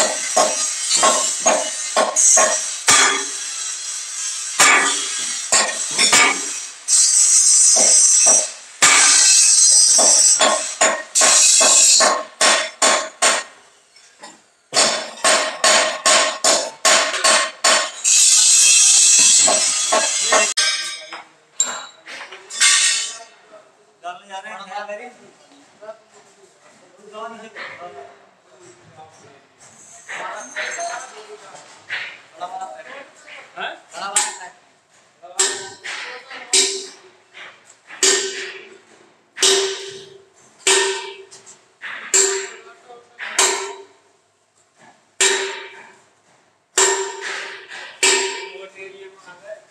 Thank you. के लिए